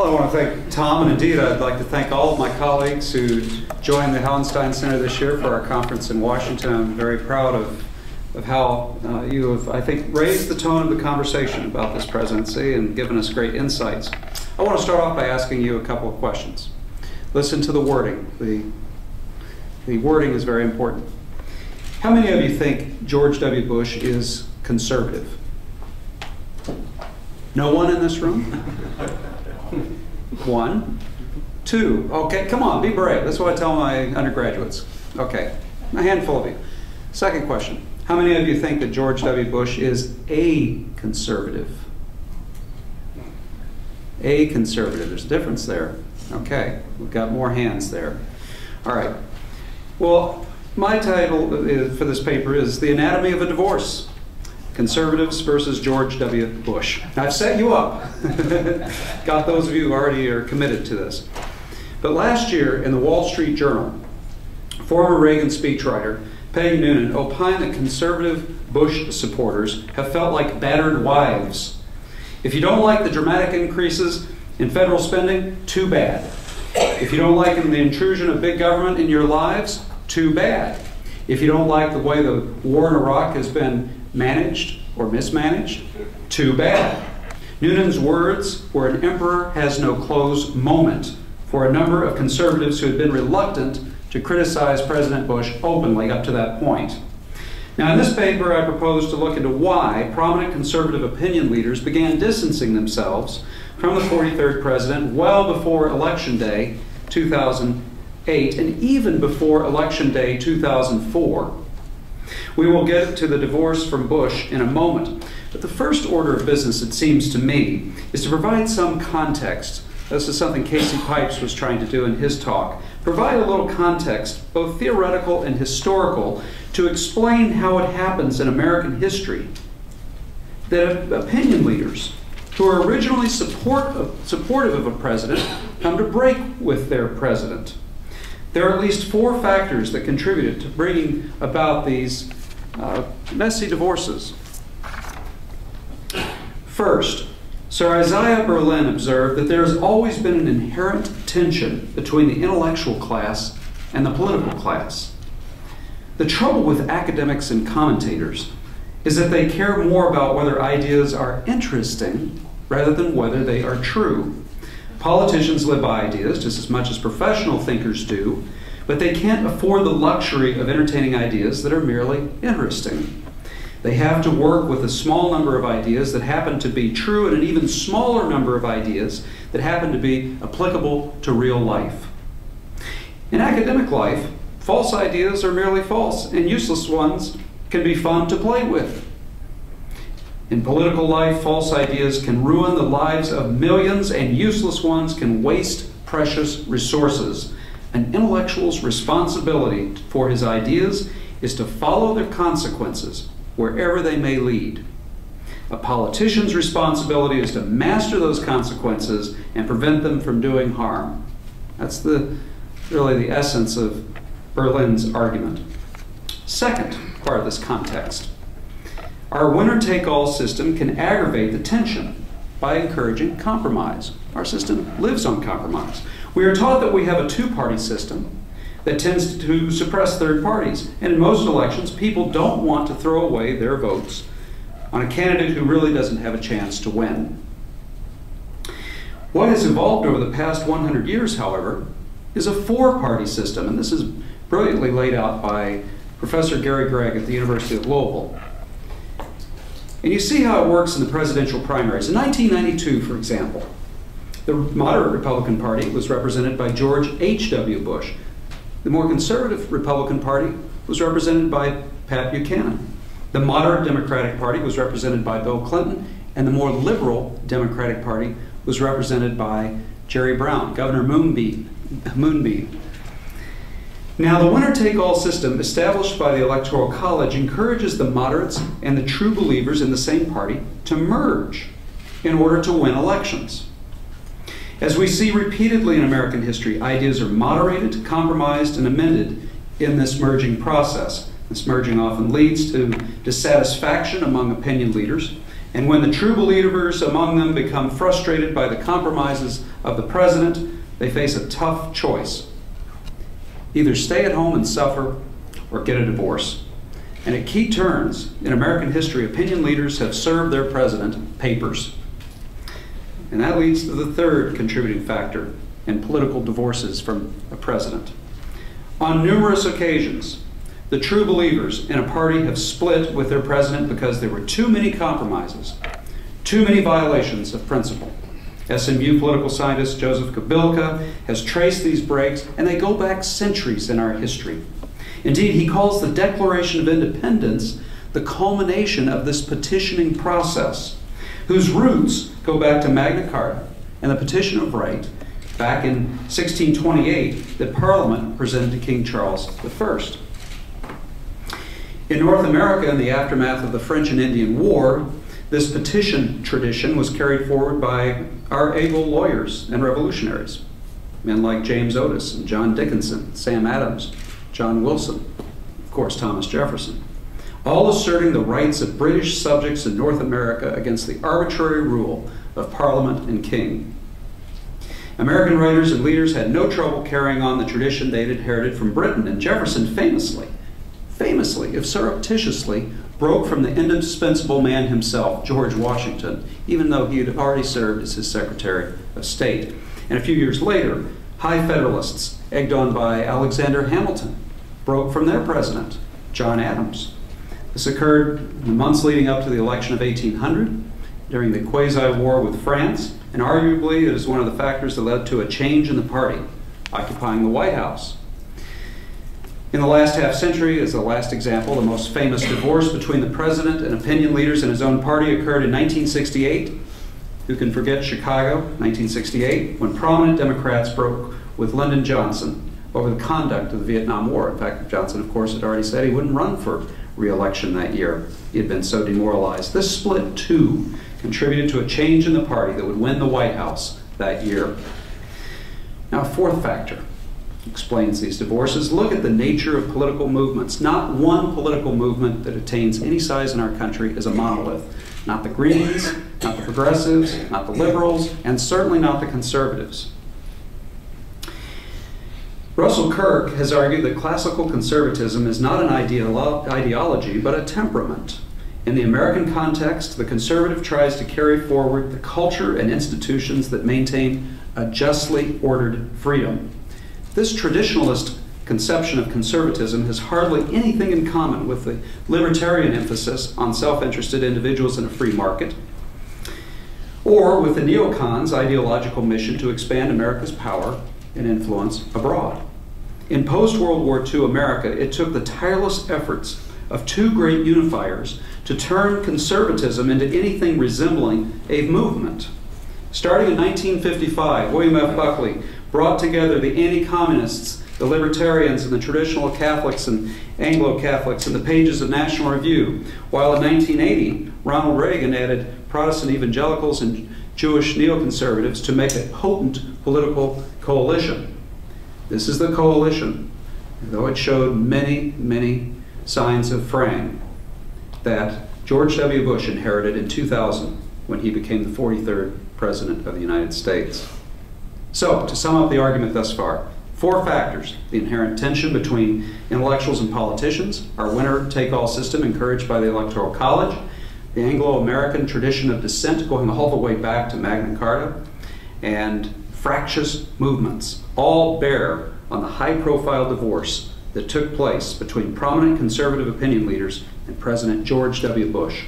Well, I want to thank Tom, and indeed, I'd like to thank all of my colleagues who joined the Hauenstein Center this year for our conference in Washington. I'm very proud of, of how uh, you have, I think, raised the tone of the conversation about this presidency and given us great insights. I want to start off by asking you a couple of questions. Listen to the wording. The, the wording is very important. How many of you think George W. Bush is conservative? No one in this room? One. Two. Okay, come on, be brave. That's what I tell my undergraduates. Okay, a handful of you. Second question. How many of you think that George W. Bush is a conservative? A conservative. There's a difference there. Okay, we've got more hands there. All right. Well, my title uh, for this paper is The Anatomy of a Divorce Conservatives versus George W. Bush. I've set you up. Got those of you who already are committed to this. But last year in the Wall Street Journal, former Reagan speechwriter Peggy Noonan opined that conservative Bush supporters have felt like battered wives. If you don't like the dramatic increases in federal spending, too bad. If you don't like the intrusion of big government in your lives, too bad. If you don't like the way the war in Iraq has been managed or mismanaged, too bad. Noonan's words were an emperor has no clothes moment for a number of conservatives who had been reluctant to criticize President Bush openly up to that point. Now, in this paper, I propose to look into why prominent conservative opinion leaders began distancing themselves from the 43rd president well before Election Day 2008 and even before Election Day 2004 we will get to the divorce from Bush in a moment. But the first order of business, it seems to me, is to provide some context. This is something Kasey Pipes was trying to do in his talk. Provide a little context, both theoretical and historical, to explain how it happens in American history that opinion leaders who are originally support, supportive of a president come to break with their president. There are at least four factors that contributed to bringing about these uh, messy divorces. First, Sir Isaiah Berlin observed that there has always been an inherent tension between the intellectual class and the political class. The trouble with academics and commentators is that they care more about whether ideas are interesting rather than whether they are true. Politicians live by ideas just as much as professional thinkers do, but they can't afford the luxury of entertaining ideas that are merely interesting. They have to work with a small number of ideas that happen to be true and an even smaller number of ideas that happen to be applicable to real life. In academic life, false ideas are merely false, and useless ones can be fun to play with. In political life, false ideas can ruin the lives of millions, and useless ones can waste precious resources. An intellectual's responsibility for his ideas is to follow their consequences wherever they may lead. A politician's responsibility is to master those consequences and prevent them from doing harm. That's the, really the essence of Berlin's argument. Second part of this context our winner take all system can aggravate the tension by encouraging compromise. Our system lives on compromise. We are taught that we have a two party system that tends to suppress third parties. And in most elections, people don't want to throw away their votes on a candidate who really doesn't have a chance to win. What has evolved over the past 100 years, however, is a four party system, and this is brilliantly laid out by Professor Gary Gregg at the University of Louisville. And you see how it works in the presidential primaries. In 1992, for example, the moderate Republican Party was represented by George H.W. Bush. The more conservative Republican Party was represented by Pat Buchanan. The moderate Democratic Party was represented by Bill Clinton, and the more liberal Democratic Party was represented by Jerry Brown, Governor Moonbeam. Moonbeam. Now, the winner take all system established by the Electoral College encourages the moderates and the true believers in the same party to merge in order to win elections. As we see repeatedly in American history, ideas are moderated, compromised, and amended in this merging process. This merging often leads to dissatisfaction among opinion leaders And when the true believers among them become frustrated by the compromises of the president, they face a tough choice. Either stay at home and suffer or get a divorce. And at key turns in American history, opinion leaders have served their president papers. And that leads to the third contributing factor in political divorces from a president. On numerous occasions, the true believers in a party have split with their president because there were too many compromises, too many violations of principle. SMU political scientist Joseph Kobylka has traced these breaks, and they go back centuries in our history. Indeed, he calls the Declaration of Independence the culmination of this petitioning process, whose roots go back to Magna Carta and the Petition of Right back in 1628 that Parliament presented to King Charles I. In North America, in the aftermath of the French and Indian War, this petition tradition was carried forward by our able lawyers and revolutionaries, men like James Otis and John Dickinson, Sam Adams, John Wilson, of course, Thomas Jefferson, all asserting the rights of British subjects in North America against the arbitrary rule of Parliament and King. American writers and leaders had no trouble carrying on the tradition they'd inherited from Britain, and Jefferson famously, famously, if surreptitiously, broke from the indispensable man himself, George Washington, even though he had already served as his Secretary of State. And a few years later, high Federalists, egged on by Alexander Hamilton, broke from their president, John Adams. This occurred in the months leading up to the election of 1800, during the quasi-war with France, and arguably it is one of the factors that led to a change in the party, occupying the White House. In the last half century, as the last example, the most famous divorce between the president and opinion leaders in his own party occurred in 1968. Who can forget Chicago, 1968, when prominent Democrats broke with Lyndon Johnson over the conduct of the Vietnam War. In fact, Johnson, of course, had already said he wouldn't run for re-election that year. He had been so demoralized. This split, too, contributed to a change in the party that would win the White House that year. Now, a fourth factor explains these divorces. Look at the nature of political movements. Not one political movement that attains any size in our country is a monolith. Not the Greens, not the progressives, not the liberals, and certainly not the conservatives. Russell Kirk has argued that classical conservatism is not an ideolo ideology, but a temperament. In the American context, the conservative tries to carry forward the culture and institutions that maintain a justly ordered freedom. This traditionalist conception of conservatism has hardly anything in common with the libertarian emphasis on self interested individuals in a free market, or with the neocons' ideological mission to expand America's power and influence abroad. In post World War II America, it took the tireless efforts of two great unifiers to turn conservatism into anything resembling a movement. Starting in 1955, William F. Buckley brought together the anti communists, the libertarians, and the traditional Catholics and Anglo Catholics in the pages of National Review, while in 1980, Ronald Reagan added Protestant evangelicals and Jewish neoconservatives to make a potent political coalition. This is the coalition, though it showed many, many signs of fraying, that George W. Bush inherited in 2000 when he became the 43rd President of the United States. So, to sum up the argument thus far, four factors the inherent tension between intellectuals and politicians, our winner take all system encouraged by the Electoral College, the Anglo American tradition of dissent going all the way back to Magna Carta, and fractious movements all bear on the high profile divorce that took place between prominent conservative opinion leaders and President George W. Bush.